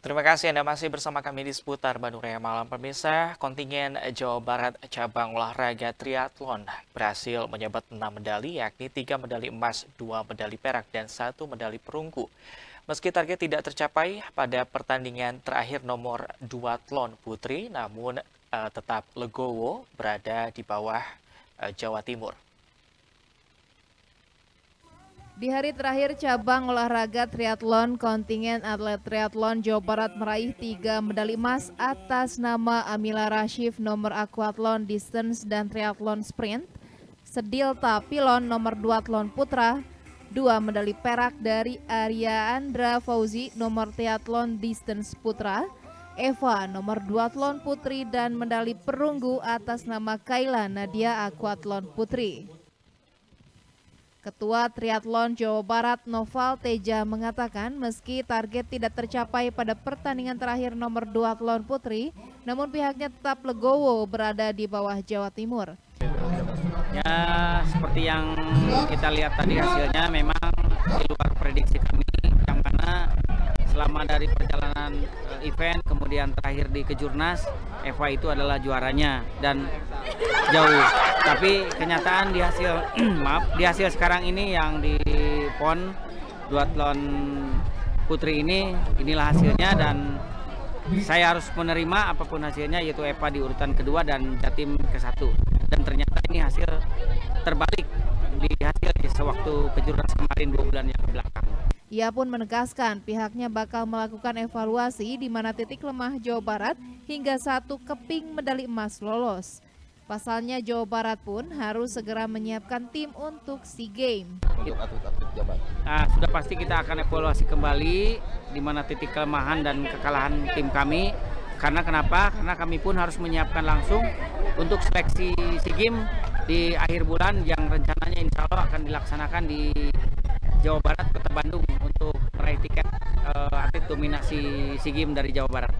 Terima kasih Anda masih bersama kami di seputar Bandung Raya Malam. Pemirsa, kontingen Jawa Barat cabang olahraga triathlon berhasil menyabet 6 medali, yakni 3 medali emas, 2 medali perak, dan 1 medali perunggu. Meski target tidak tercapai pada pertandingan terakhir nomor duatlon putri, namun uh, tetap legowo berada di bawah uh, Jawa Timur. Di hari terakhir cabang olahraga triathlon, kontingen atlet triathlon Jawa Barat meraih tiga medali emas atas nama Amila Rashif nomor aquathlon distance dan triathlon sprint, Sedil Tapilon nomor duathlon putra, dua medali perak dari Arya Andra Fauzi nomor triathlon distance putra, Eva nomor duathlon putri dan medali perunggu atas nama Kaila Nadia aquathlon putri. Ketua Triathlon Jawa Barat Noval Teja mengatakan meski target tidak tercapai pada pertandingan terakhir nomor duathlon putri, namun pihaknya tetap legowo berada di bawah Jawa Timur. Ya, seperti yang kita lihat tadi hasilnya memang di luar prediksi kami, yang mana selama dari perjalanan eh, event kemudian terakhir di Kejurnas, Eva itu adalah juaranya dan jauh. Tapi kenyataan di hasil maaf di hasil sekarang ini yang di PON duathlon putri ini inilah hasilnya dan saya harus menerima apa pun hasilnya yaitu Eva di urutan kedua dan Jatim ke satu dan ternyata ini hasil terbalik di hasil sewaktu kejurnas kemarin dua bulan yang belakang. Ia pun menegaskan pihaknya bakal melakukan evaluasi di mana titik lemah Jawa Barat hingga satu keping medali emas lolos. Pasalnya Jawa Barat pun harus segera menyiapkan tim untuk SEA Games. Nah, sudah pasti kita akan evaluasi kembali di mana titik kelemahan dan kekalahan tim kami. Karena kenapa? Karena kami pun harus menyiapkan langsung untuk seleksi SEA Games di akhir bulan yang rencananya insya Allah akan dilaksanakan di Jawa Barat, Kota Bandung untuk meraih tiket uh, atlet dominasi SEA Games dari Jawa Barat.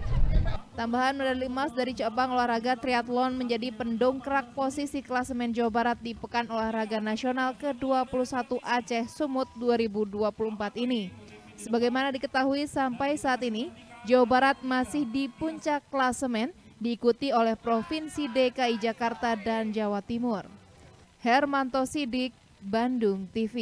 Tambahan medali emas dari cabang olahraga triathlon menjadi pendongkrak posisi klasemen Jawa Barat di Pekan Olahraga Nasional ke-21 Aceh Sumut 2024 ini. Sebagaimana diketahui sampai saat ini, Jawa Barat masih di puncak klasemen diikuti oleh Provinsi DKI Jakarta dan Jawa Timur. Hermanto Sidik, Bandung TV.